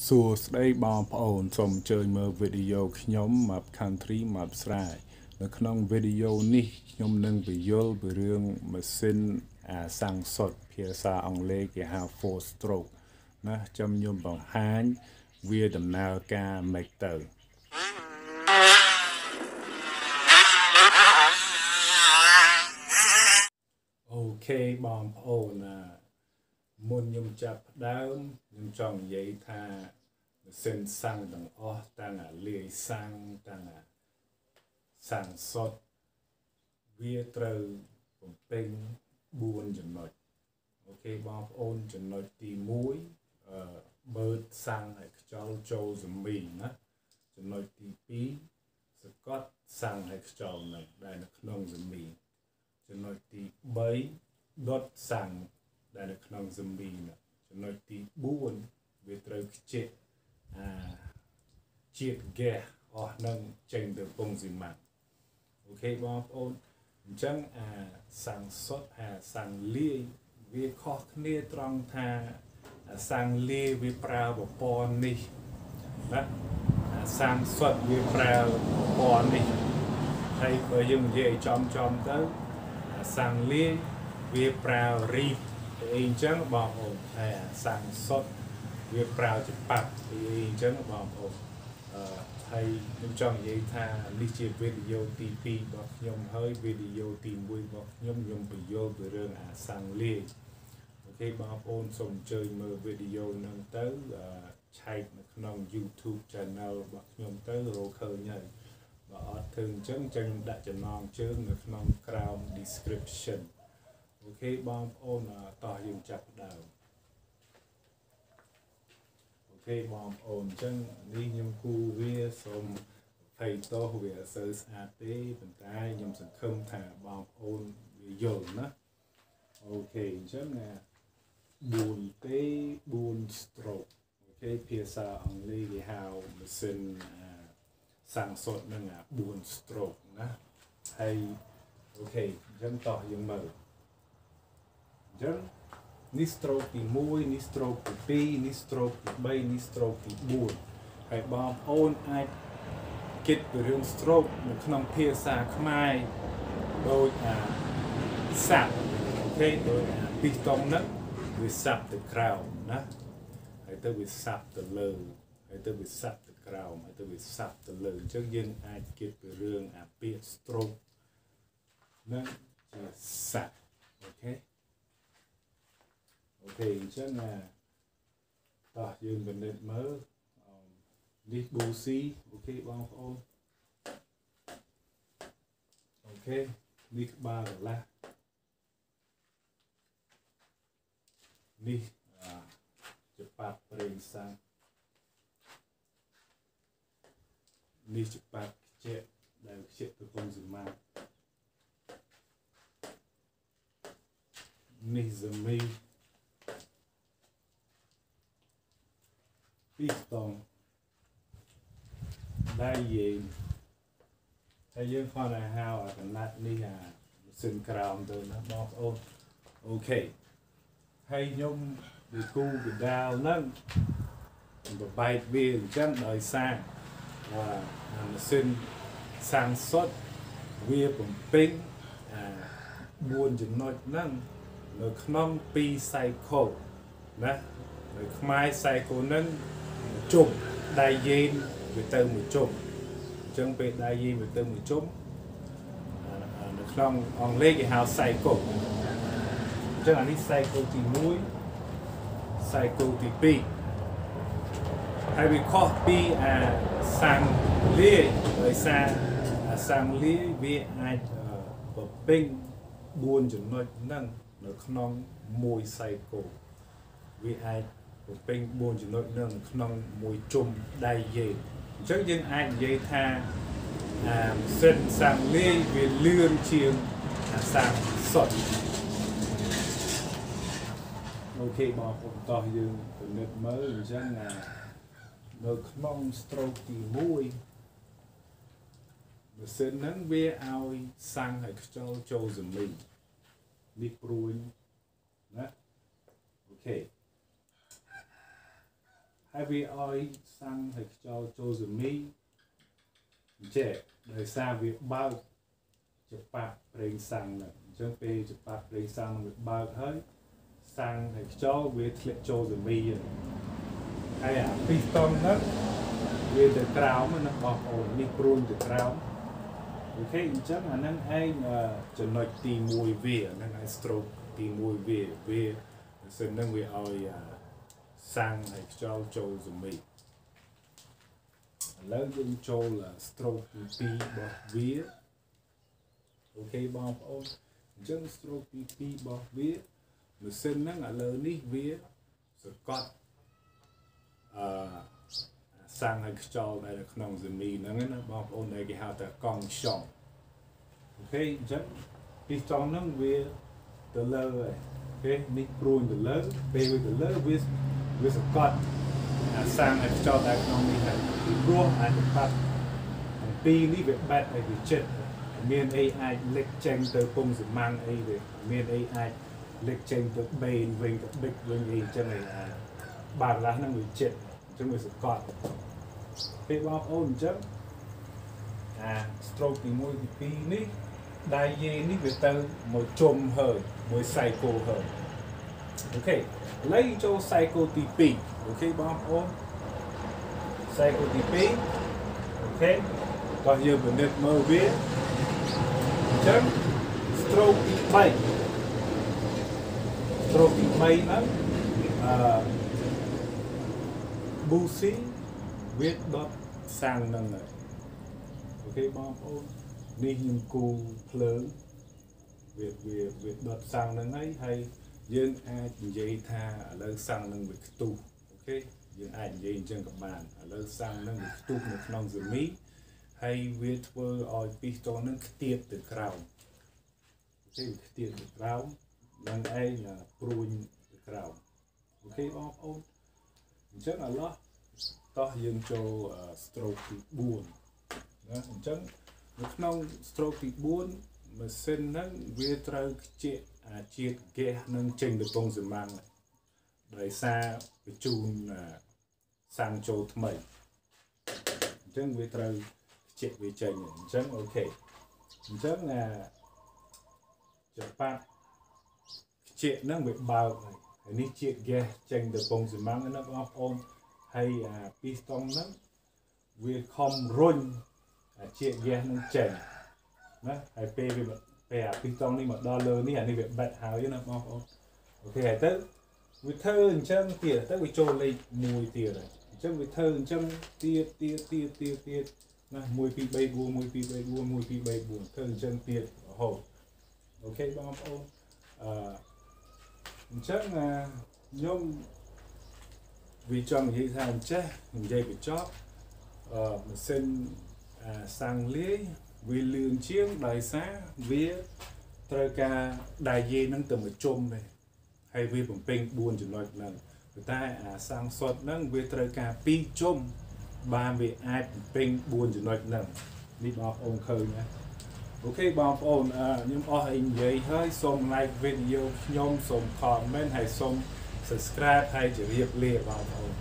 សួស្តីបងប្អូនសូមអញ្ជើញមើលវីដេអូខ្ញុំ Map Country Map ស្រែនៅក្នុងវីដេអូនេះខ្ញុំនឹងបញ្យល់ពីរឿងម៉ាស៊ីនអាសាំងសុតភាសាអង់គ្លេសគេហៅ four stroke ណាចាំខ្ញុំបង្ហាញវាដំណើរការមិនទៅអូខេបងប្អូនណា មុនខ្ញុំចាប់ផ្ដើមខ្ញុំចង់និយាយថាម៉ាស៊ីនសាំងទាំងអស់តាំងអាលាយសាំងតាំងអាសាំងសុតវាត្រូវបំពេញ4ចំណុចអូខេបងប្អូនចំណុចទី1អឺបើកសាំងឲ្យខ្យល់ចូលសមីណាចំណុចទី2សកត់សាំងឲ្យខ្យល់នឹងដែលនៅក្នុងសមីចំណុចទី3ដុតសាំង ដែលនៅក្នុង zombie ចំណុចទី4វាត្រូវខ្ជិះអាជាតិ gas អស់នឹងចេញទៅពងស៊ីម៉ាំងអូខេបងប្អូនអញ្ចឹងអាសាំងសុតអាសាំងលាយវាខុសគ្នាត្រង់ថាអាសាំងលាយវាប្រើប្រព័ន្ធនេះណាអាសាំងសុតវាប្រើប្រព័ន្ធនេះហើយបើយើងនិយាយចំចំទៅអាសាំងលាយវាប្រើ រីបអីអញ្ចឹងបងប្អូនហើយអាសាំងសុតវាប្រើច្បាប់អីអញ្ចឹងបងប្អូនអឺហើយខ្ញុំចង់និយាយថានេះជាវីដេអូទី2របស់ខ្ញុំហើយវីដេអូទី1របស់ខ្ញុំខ្ញុំបញ្យល់ពីរឿងអាសាំងលាយអូខេបងប្អូនសូមអញ្ជើញមើលវីដេអូហ្នឹងទៅឆែកនៅក្នុង YouTube Channel របស់ខ្ញុំទៅរកឃើញហើយបើអត់ធ្វើអញ្ចឹងចឹងដាក់ចំណងជើងនៅក្នុងក្រោម description អូខេបងប្អូនតោះយើងចាប់ផ្ដើម OK បងប្អូនអញ្ចឹងនេះខ្ញុំគូវាសូមភ័យទោសវាអត់សូវស្អាតទេប៉ុន្តែខ្ញុំសង្ឃឹមថាបងប្អូនវាយល់ណា OK អញ្ចឹងណា4ទេ4 stroke អូខេភាសាអង់គ្លេសគេហៅម៉ាស៊ីនសាំងសុតនឹង4 stroke ណាហើយអូខេអញ្ចឹងតោះយើងមើល ចឹងនេះ stroke ទី1នេះ stroke ទី2នេះ stroke ទី3នេះ stroke ទី4ហើយបងប្អូនអាចគិតពីរឿង stroke នៅក្នុងភាសាខ្មែរដូចអាសាប់អូខេដូចអាពីស្តុងហ្នឹងវាសាប់ទៅក្រោមណាហើយទៅវាសាប់ទៅលើហើយទៅវាសាប់ទៅក្រោមហើយទៅវាសាប់ទៅលើអញ្ចឹងយើងអាចគិតពីរឿងអាពាក្យ stroke ហ្នឹងជាសាប់អូខេ អូខេអញ្ចឹងណាតោះយើងពិនិត្យមើលនេះប៊ូស៊ីអូខេបងប្អូនអូខេនេះក្បាលកន្លះនេះច្បាប់ប្រេងសាំងនេះច្បាប់ខ្ជិះដែលខ្ជិះទៅកុំសមានេះស មីពីស្តង់ដៃយើងហើយយើងខំតែហៅអាកណាត់នេះអាម៉ាស៊ីនក្រោមទៅណាបងប្អូនអូខេហើយខ្ញុំវាគូកដាលហ្នឹងបបែកវាអញ្ចឹងដោយសារអាម៉ាស៊ីនសាំងសុតវាបំពេញអា4ចំណុចហ្នឹងនៅក្នុង2 cycle ណានៅខ្មែរ cycle ហ្នឹង ជុំដៃយេនវាទៅមួយជុំអញ្ចឹងពេលដៃយេនវាទៅមួយជុំនៅក្នុងអង់គ្លេសគេហៅ cycle អញ្ចឹងអានេះ cycle ទី1 cycle ទី2ហើយវាខុសពីអាសាំងលាយដោយសារអាសាំងលាយវាអាចបំពេញ4ចំណុចហ្នឹងនៅក្នុងមួយ cycle វាអាចបំ ពេញ4ចំណុចនឹងក្នុងមួយជុំដៃយើងអញ្ចឹងយើងអាចនិយាយថាអាសិនសាំងលាយវាលឿនជាងអាសាំងសុតអូខេបងប្អូនតោះយើងពិនិត្យមើលអញ្ចឹងអានៅក្នុង stroke ទី1ម៉ាស៊ីនហ្នឹងវាឲ្យសាំងឲ្យខ្យល់ចូលសមីនេះព្រួយណាអូខេ ហហើយវាឲ្យសាំងហើយខ្យល់ចូលសមីចេះដោយសារវាបើកច្បាប់ប្រេងសាំងហ្នឹងអញ្ចឹងពេលច្បាប់ប្រេងសាំងនឹងវាបើកហើយសាំងហើយខ្យល់វាធ្លាក់ចូលសមីហើយអាពីស្តុងហ្នឹងវាទៅក្រោមណាបងប្អូននេះព្រួញទៅក្រោមអូខេអញ្ចឹងអាហ្នឹងឯងចំណុចទី1វាហ្នឹងឯង stroke ទី1វាវាបើសិនហ្នឹងវាឲ្យ សាំងហើយខ្យល់ចូលសមីឥឡូវយើងចូល stroke ទី2របស់វាអូខេបងប្អូនអញ្ចឹង stroke ទី2របស់វាម៉ាស៊ីនហ្នឹងឥឡូវនេះវាសកត់អឺសាំងឲ្យខ្យល់នៅក្នុងសមីហ្នឹងណាបងប្អូនដែលគេហៅថាកង់ខ្យល់អូខេអញ្ចឹងពីស្តង់ហ្នឹងវាទៅលើហើយអូខេនេះព្រួញទៅលើពេលវាទៅលើវា វាសកត់អាសាំងឲ្យខ្យល់នៅក្នុងនេះហើយពីព្រោះអាចបាត់អំពីនេះវាបាត់ឲ្យវាចិត្តមានអីអាចលេចចេញទៅពុំសម្ាំងអីវាមានអីអាចលេចចេញទៅបេនវិញទៅបិចវិញអីអញ្ចឹងឯងបាល់ឡាស់ហ្នឹងវាចិត្តអញ្ចឹងវាសកត់ពេលបងប្អូនអញ្ចឹងអា stroke ទី1ទី2នេះដៃយេនេះវាទៅមួយជុំហើយមួយ cycle ហើយ អូខេឥឡូវចូល cycle ទី2អូខេបងប្អូន cycle ទី2អូខេក៏យើងពិនិត្យមើលវាអញ្ចឹង stroke ទី3 stroke ទី3ហ្នឹងអឺ Busi វាដុតសាំងហ្នឹងហើយអូខេបងប្អូននេះខ្ញុំគូភ្លើងវាវាវាដុតសាំងហ្នឹងហើយហើយ យើងអាចនិយាយថាឥឡូវសាំងហ្នឹងវាខ្ទុះអូខេយើងអាចនិយាយអញ្ចឹងក៏បានឥឡូវសាំងហ្នឹងវាខ្ទុះនៅក្នុងសមីហើយវាធ្វើឲ្យពីស្តងហ្នឹងខ្ទាតទៅក្រោមអូខេខ្ទាតទៅក្រោមនឹងឯងព្រួញទៅក្រោមអូខេបងប្អូនអញ្ចឹងឥឡូវតោះយើងចូល stroke ទី4ណាអញ្ចឹងនៅក្នុង stroke ទី4ម៉ាស៊ីនហ្នឹងវាត្រូវខ្ជិះអា ជាតិហ្គាសនឹងចេញទៅពងសមាំងដោយសារបញ្ជូនសាំងចូលថ្មីអញ្ចឹងវាត្រូវខ្ជិះវាចេញអញ្ចឹងអូខេអញ្ចឹងអាច្បាប់ខ្ជិះហ្នឹងវាបើកហើយហើយនេះជាតិហ្គាសចេញទៅពងសមាំងណាបងប្អូនហើយអាពីស្តុងហ្នឹងវាខំរុញអាជាតិហ្គាសហ្នឹងចេញណាហើយពេលវា ពេលអាពីស្តុងនេះមកដល់លើនេះអានេះវាបិទហើយណាបងប្អូនអូខេហើយទៅវាធ្វើអញ្ចឹងទៀតទៅវាចូលលេខ1ទៀតហើយអញ្ចឹងវាធ្វើអញ្ចឹងទៀតទៀតទៀតទៀតទៀតណា1 2 3 4 1 2 3 4 1 2 3 4ធ្វើអញ្ចឹងទៀតរហូតអូខេបងប្អូនអឺអញ្ចឹងខ្ញុំវាចង់និយាយថាអញ្ចេះនិយាយបញ្ចប់អឺម៉ាស៊ីនអាសាំងលាយវាលឿនជាងដោយសារវាត្រូវការដៃយេនឹងទៅមួយជុំទេហើយវាបំពេញ4ចំណុចហ្នឹងប៉ុន្តែអាសាំងសុតហ្នឹងវាត្រូវការ2ជុំបានវាអាចបំពេញ4ចំណុចហ្នឹងនេះបងប្អូនឃើញណាអូខេបងប្អូនខ្ញុំអស់អីនិយាយហើយសូម like វីដេអូខ្ញុំសូម comment ហើយសូម subscribe ហើយជម្រាបលាបងប្អូន